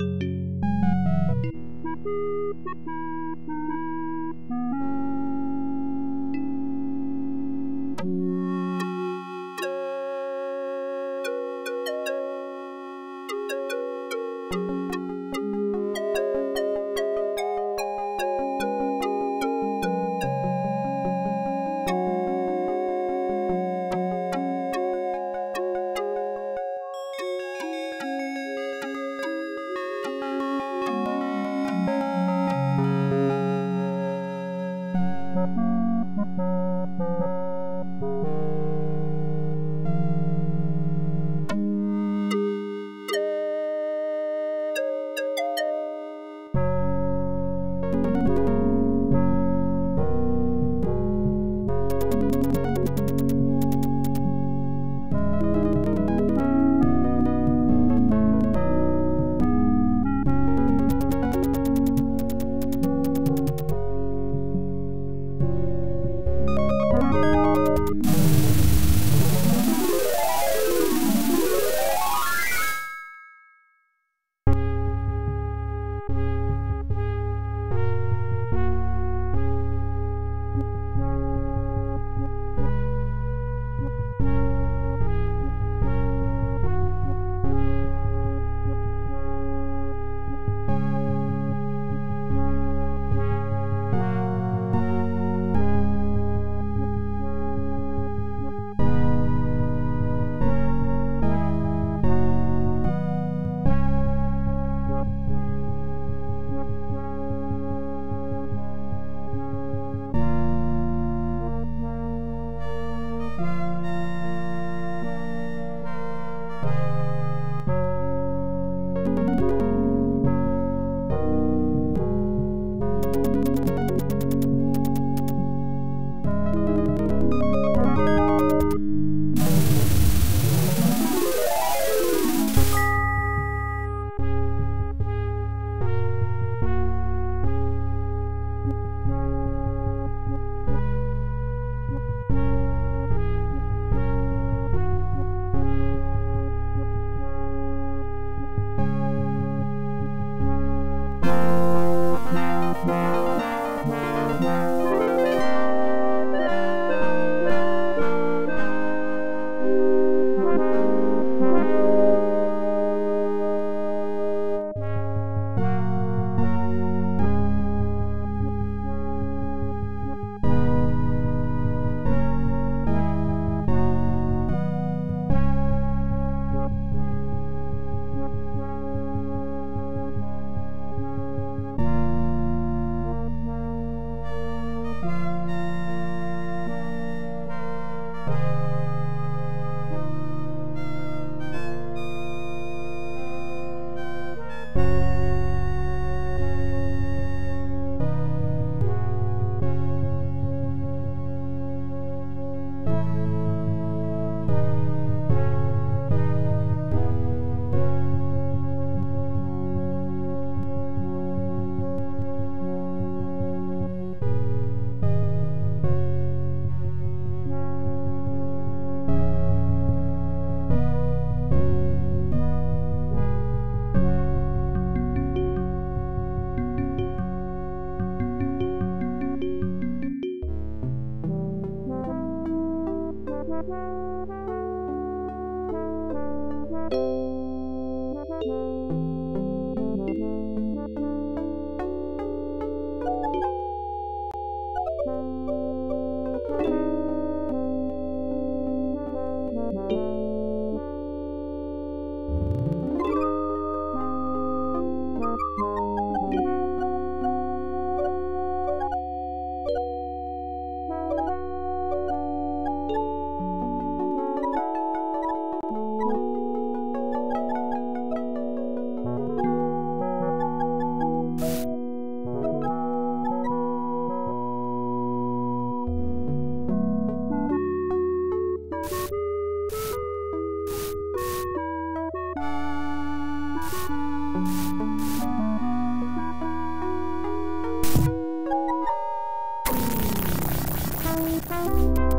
You Música